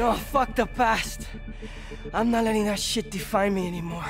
No, fuck the past. I'm not letting that shit define me anymore.